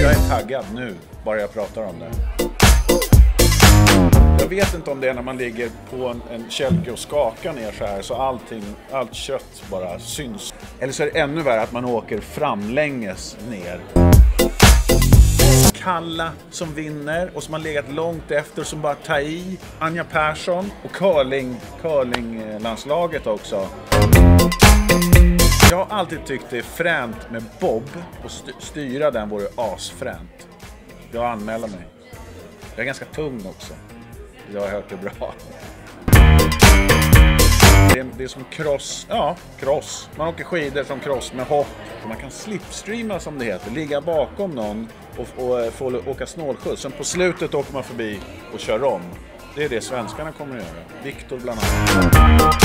Jag är taggad nu, bara jag pratar om det. Jag vet inte om det är när man ligger på en, en kälke och skakar ner så här så allting, allt kött bara syns. Eller så är det ännu värre att man åker framlänges ner. Kalla som vinner och som har legat långt efter som bara tar i. Anja Persson och curling, curlinglandslaget också. Jag har alltid tyckt det är fränt med bob och st- styra den vore asfränt. Jag anmäler mig. Jag är ganska tung också. Jag har hört det bra. Det är, det är som cross, ja, cross. Man åker skidor som cross med hopp. Man kan slipstreama som det heter, ligga bakom någon och, och eh, få åka snålskjuts. Sen på slutet åker man förbi och kör om. Det är det svenskarna kommer att göra. Viktor bland annat.